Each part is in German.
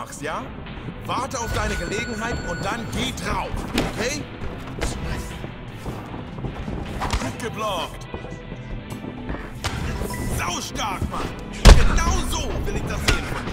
Machst, ja? Warte auf deine Gelegenheit und dann geh drauf, okay? Gut geblockt. Sau stark, Mann. Genau so will ich das sehen.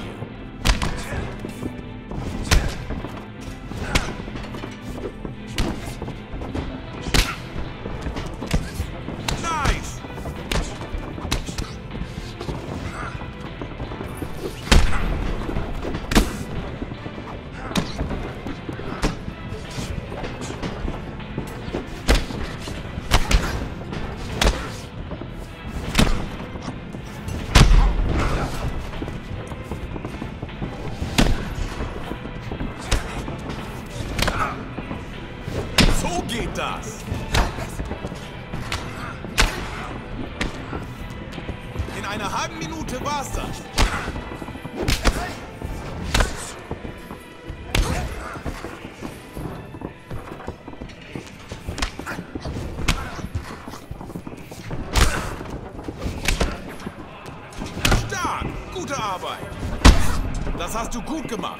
Das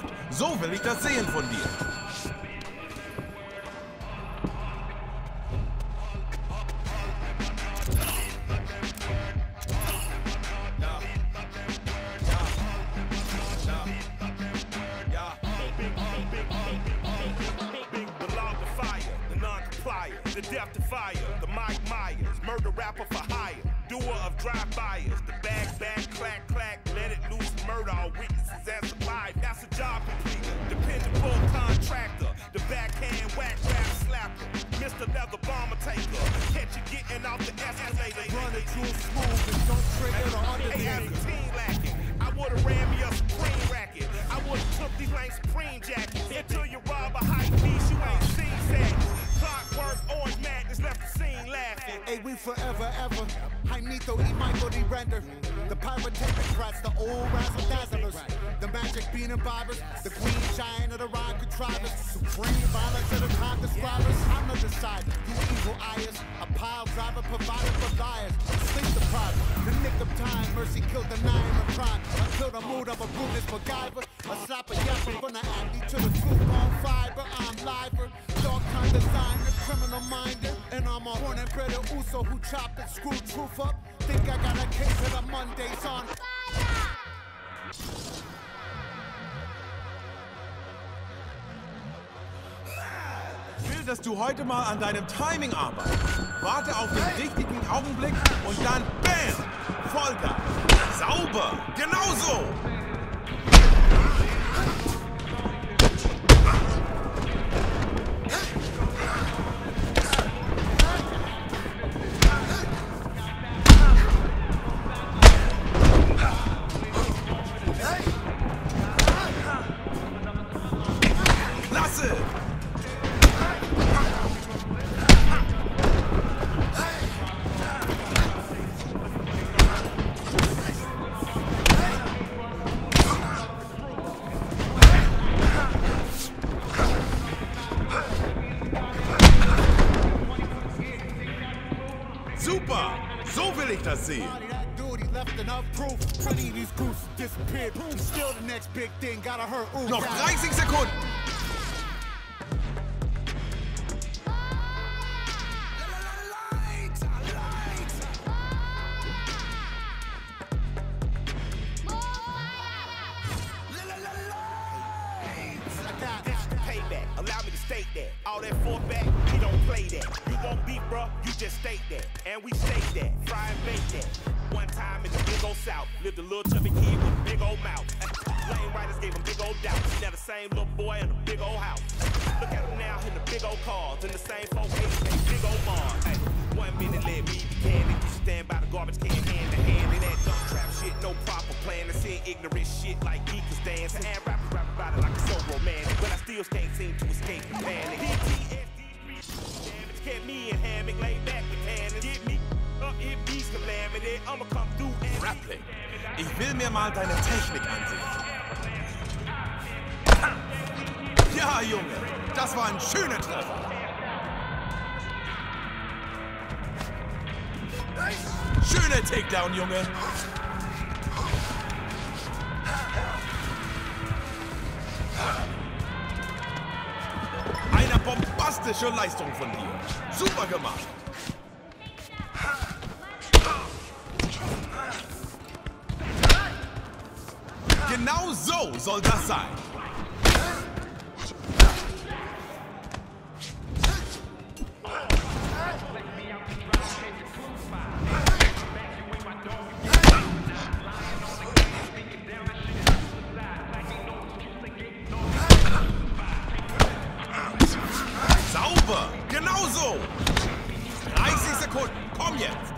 we forever, ever. I need to eat my body render. The pyrotechnic threats, the old razzle dazzlers. The magic bean and bobbers. The queen giant of the rhyme contrivers. Supreme violence of the time describers. I'm the decider. You evil eyes. A pile driver provided for liars. Sleep deprived. The nick of time. Mercy killed the nine of crime. I killed the mood of a Brutus MacGyver. A slap a yapper from the Andy to the truth on fiber. I'm liver. Dog kind designer, criminal minder. And I'm a horn and bread Uso who chopped and screwed truth up. Think I got a case of the Mondays on. Ich will, dass du heute mal an deinem Timing arbeitest. Warte auf den richtigen Augenblick und dann BAM! Vollgas! Sauber! Genau so! So will ich das sehen. Body that dude, he left enough proof. Plenty of these gooses disappeared. He's still the next big thing. Gotta hurt. Ooh, Noch God. 30 Sekunden! Plan. And seeing ignorant shit like geekers dance. And rappers rap about it like it's so romantic. But I still can't seem to escape the panic. Kept me in hammock, laid back with tannins. Get me up, it beats calamity. I'ma come through and Grappling. Ich will mir mal deine Technik ansehen. Ja, Junge, das war ein schöner Treffer. Schöner Takedown, Junge. Fantastische Leistung von dir. Super gemacht. Genau so soll das sein. Sauber! Genau so! 30 Sekunden. Komm jetzt!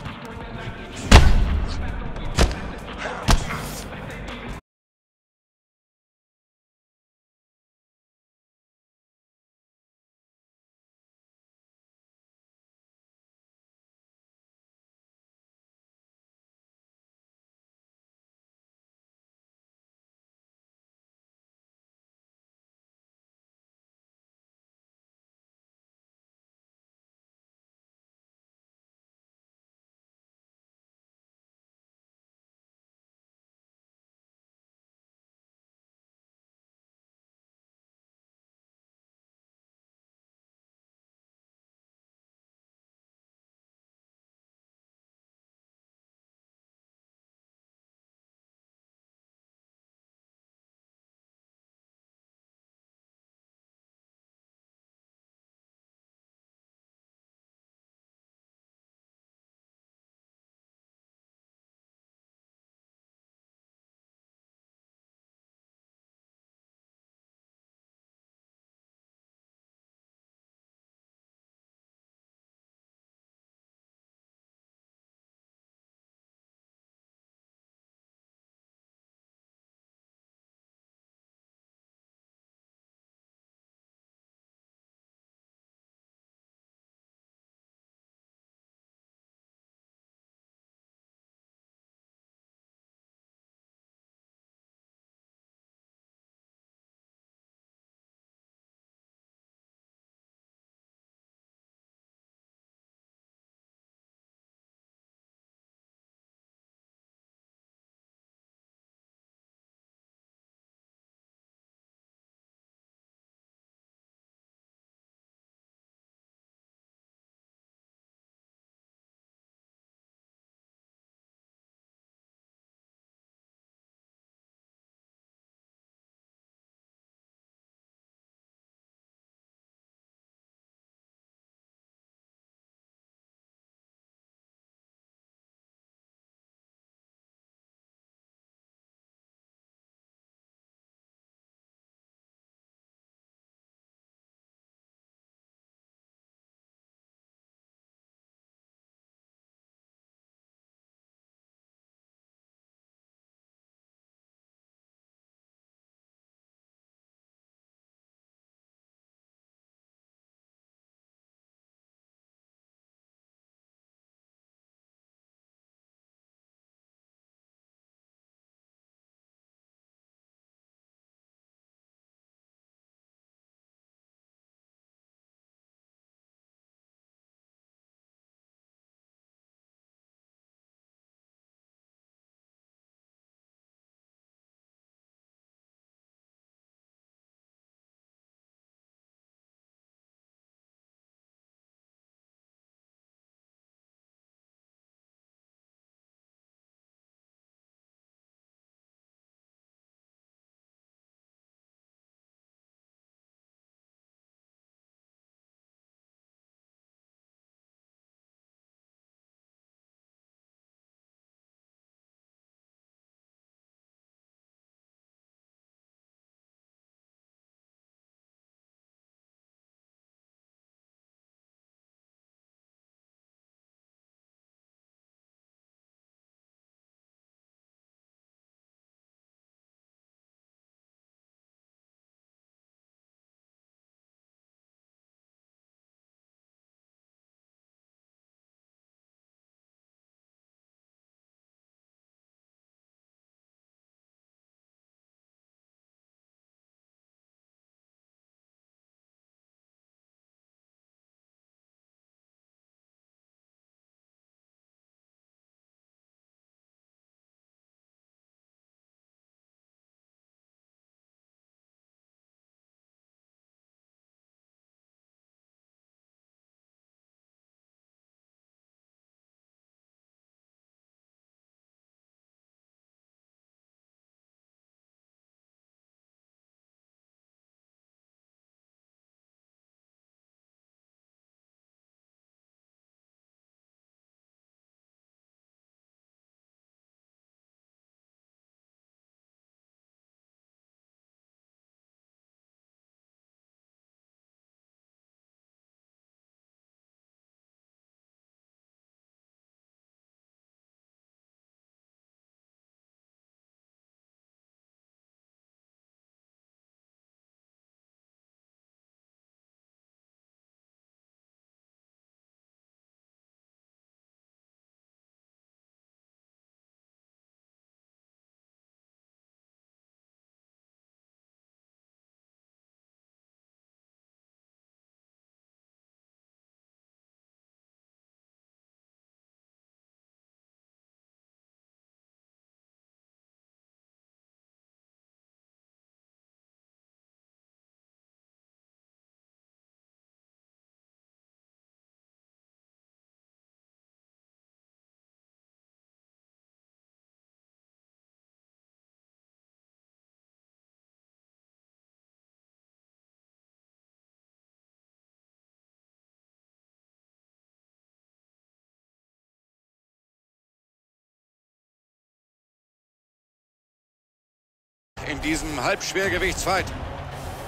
In diesem Halbschwergewichtsfight.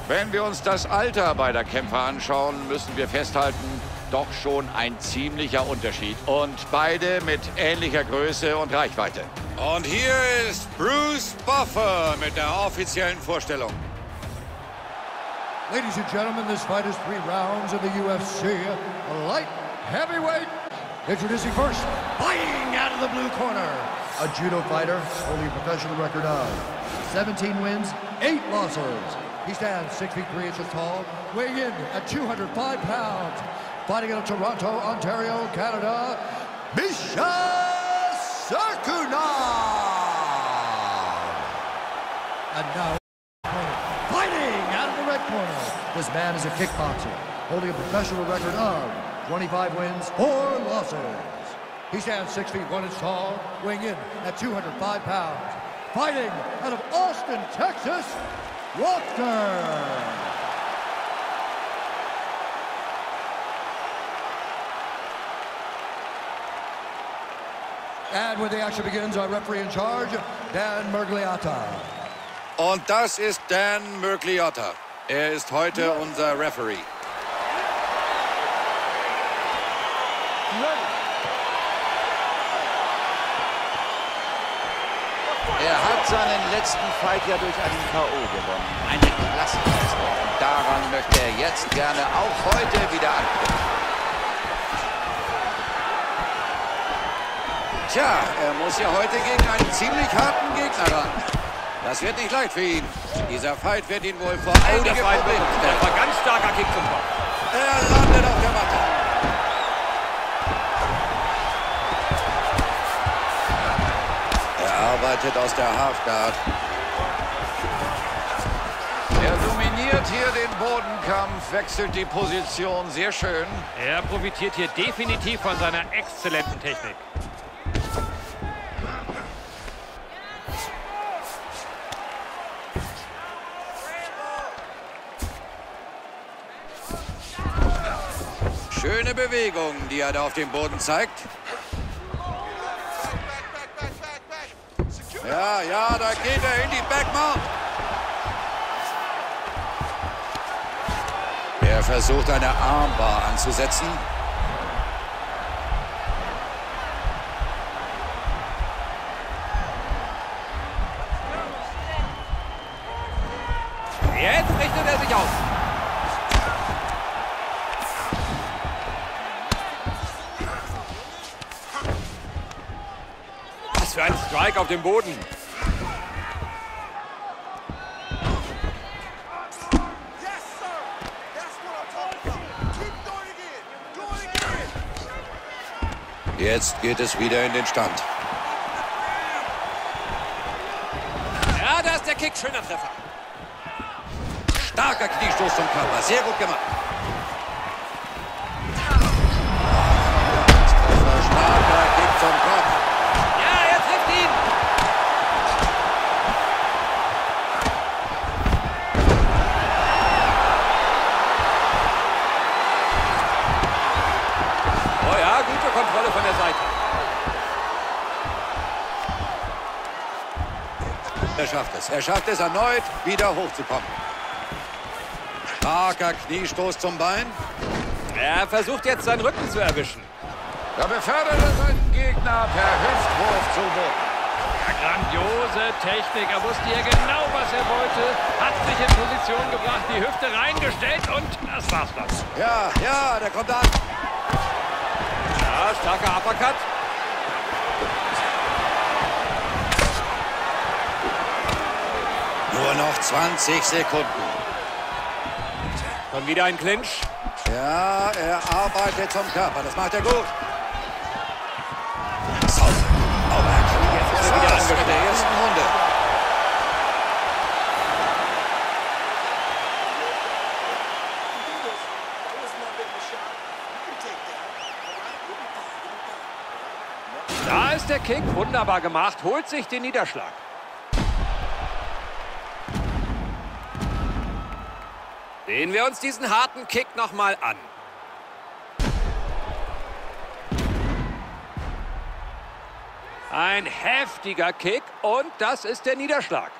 Wenn wir uns das Alter beider Kämpfer anschauen, müssen wir festhalten, doch schon ein ziemlicher Unterschied. Und beide mit ähnlicher Größe und Reichweite. Und hier ist Bruce Buffer mit der offiziellen Vorstellung. Ladies and gentlemen, this fight is three rounds in the UFC. Light heavyweight. Introducing first, fighting out of the blue corner. A judo fighter holding a professional record of 17 wins, 8 losses. He stands 6 feet 3 inches tall, weighing in at 205 pounds. Fighting out of Toronto, Ontario, Canada, Misha Sakuna! And now, fighting out of the red corner. This man is a kickboxer, holding a professional record of 25 wins, 4 losses. He stands 6 feet 1 inch tall, weighing in at 205 pounds. Fighting out of Austin, Texas, Walter! And when the action begins, our referee in charge, Dan Mergliata. Und das ist Dan Mergliotta. Er ist heute unser Referee. Er hat seinen letzten Fight ja durch einen K.O. gewonnen. Eine Klassenleistung. Und daran möchte er jetzt gerne auch heute wieder anknüpfen. Tja, er muss ja heute gegen einen ziemlich harten Gegner ran. Das wird nicht leicht für ihn. Dieser Fight wird ihn wohl vor Oh, einige Probleme stellen. war ganz starker Kick zum Kopf. Er landet auf der Matte. Er arbeitet aus der Halfguard. Er dominiert hier den Bodenkampf, wechselt die Position sehr schön. Er profitiert hier definitiv von seiner exzellenten Technik. Schöne Bewegung, die er da auf dem Boden zeigt. Ja, ja, da geht er in die Backmount. Er versucht eine Armbar anzusetzen. Jetzt richtet er sich auf. Was für ein Strike auf dem Boden. Jetzt geht es wieder in den Stand. Ja, da ist der Kick. Schöner Treffer. Starker Kniestoß zum Körper. Sehr gut gemacht. Starker Kick zum Kopf. Kontrolle von der Seite. Er schafft es. Er schafft es erneut, wieder hochzukommen. Starker Kniestoß zum Bein. Er versucht jetzt seinen Rücken zu erwischen. Da befördert er seinen Gegner per Hüftwurf zu Boden. Ja, grandiose Technik. Er wusste hier genau, was er wollte. Hat sich in Position gebracht, die Hüfte reingestellt und das war's dann. Ja, ja, der kommt an. Ja, starker Uppercut. Nur noch 20 Sekunden. Schon wieder ein Clinch. Ja, er arbeitet zum Körper. Das macht er gut. Sauber. Auerbach. Jetzt ist er wieder angeschlagen. Ist der Kick. Wunderbar gemacht. Holt sich den Niederschlag. Sehen wir uns diesen harten Kick nochmal an. Ein heftiger Kick und das ist der Niederschlag.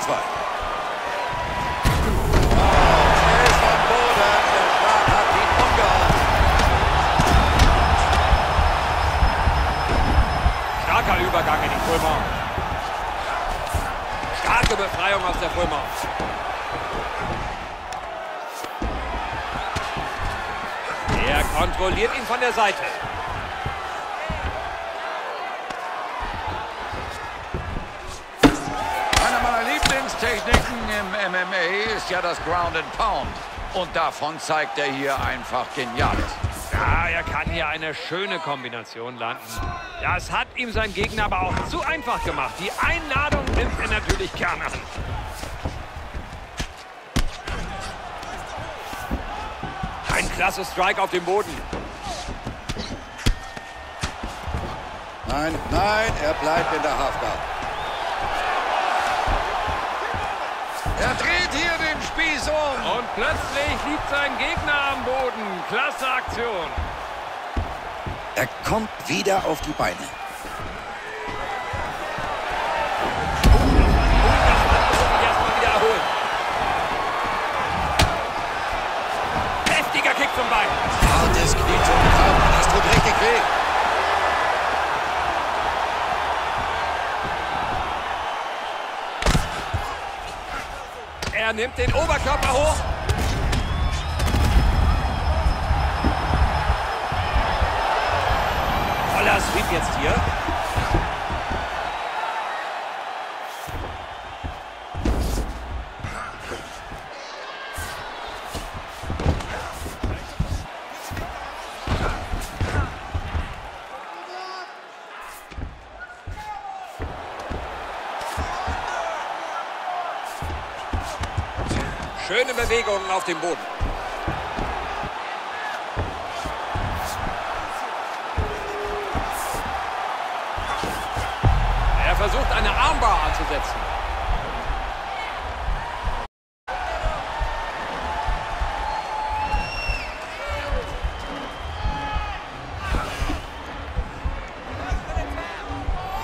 Ihn umgehauen. Starker Übergang in die Fulmau. Starke Befreiung aus der Fulmau. Er kontrolliert ihn von der Seite. Ist ja das Ground and Pound. Und davon zeigt er hier einfach Geniales. Ja, er kann hier eine schöne Kombination landen. Das hat ihm sein Gegner aber auch zu einfach gemacht. Die Einladung nimmt er natürlich gern an. Ein klasse Strike auf dem Boden. Nein, nein, er bleibt in der Halfguard. Plötzlich liegt sein Gegner am Boden. Klasse Aktion. Er kommt wieder auf die Beine. Erstmal wieder erholen. Heftiger Kick zum Bein. Hartes Knie zum Kopf. Das tut richtig weh. Er nimmt den Oberkörper hoch. Voller Sweep jetzt hier. Schöne Bewegungen auf dem Boden. Anzusetzen.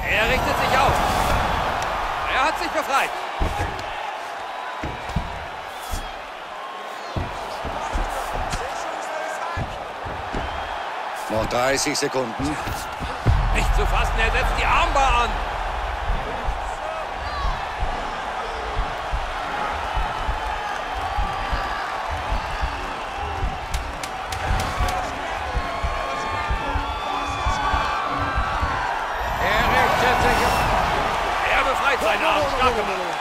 Er richtet sich auf. Er hat sich befreit. Noch 30 Sekunden. Nicht zu fassen, er setzt die Armbar an. Arm. Stark gemacht.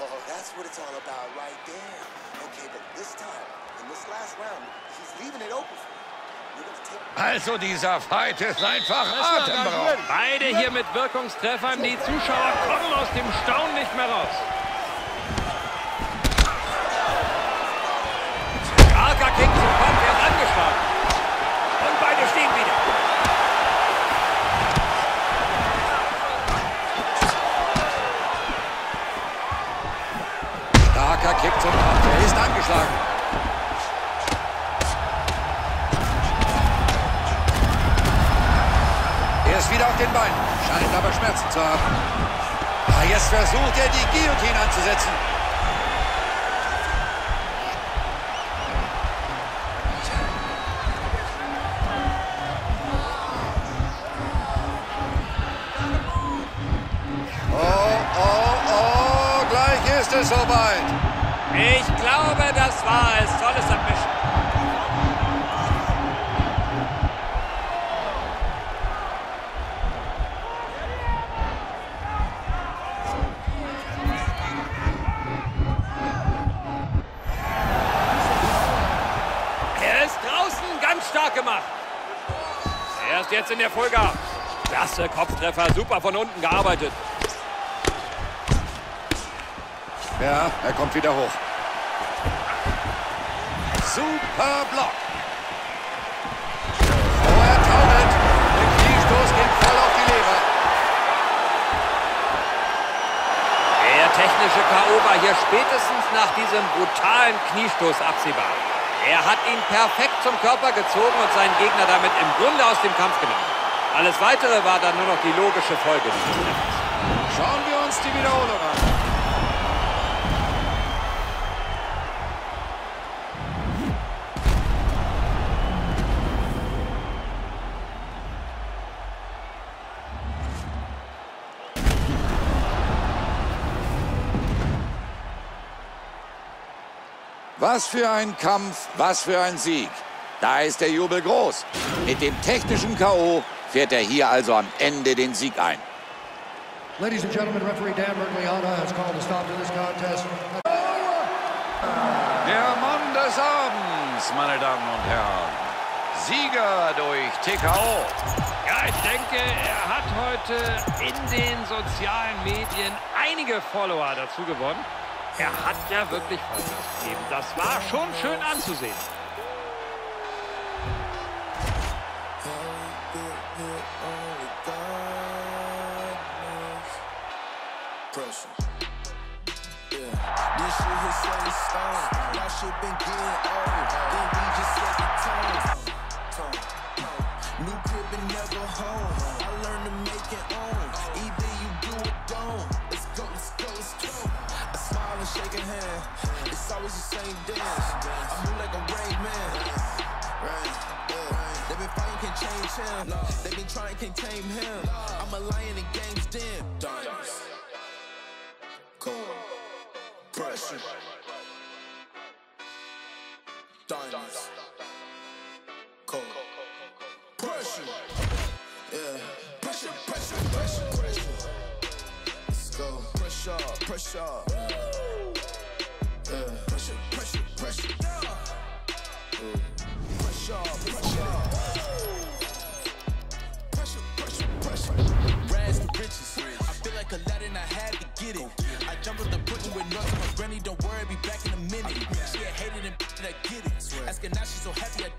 Oh, that's what it's all about right there. Okay, but this time, in this last round, he's leaving it open Also dieser Fight ist einfach atemberaubend. Beide hier mit Wirkungstreffern. Die Zuschauer kommen aus dem Staunen nicht mehr raus. Er ist angeschlagen. Er ist wieder auf den Beinen. Scheint aber Schmerzen zu haben. Ah, jetzt versucht er, die Guillotine anzusetzen. Oh, oh, oh, gleich ist es soweit. Ich glaube, das war es. Tolles Submission. Er ist draußen ganz stark gemacht. Er ist jetzt in der Vollgas. Klasse Kopftreffer, super von unten gearbeitet. Ja, er kommt wieder hoch. Super Block. Oh, er taumelt. Der Kniestoß geht voll auf die Leber. Der technische K.O. war hier spätestens nach diesem brutalen Kniestoß absehbar. Er hat ihn perfekt zum Körper gezogen und seinen Gegner damit im Grunde aus dem Kampf genommen. Alles Weitere war dann nur noch die logische Folge. Schauen wir uns die Wiederholung an. Was für ein Kampf, was für ein Sieg. Da ist der Jubel groß. Mit dem technischen K.O. fährt er hier also am Ende den Sieg ein. Ladies and gentlemen, referee Dan Mergliana has called a stop to this contest. Der Mann des Abends, meine Damen und Herren. Sieger durch TKO. Ja, ich denke, er hat heute in den sozialen Medien einige Follower dazu gewonnen. Er hat ja wirklich Vollgas gegeben. Das war schon schön anzusehen. Pressure. Yeah. This shit here always the same dance. I move like a rain man. They been fighting, can't change him. They been trying, can't tame him. I'm a lion in games, den. Diamonds. Cold. Pressure. Diamonds. Cold. Pressure. Yeah. Pressure, pressure, pressure, pressure. Let's go. Pressure, pressure. Aladdin, I had to get it. I jumped on the pussy with nothing. My granny, don't worry, be back in a minute. She had hated and that I get it. Asking now, she's so happy I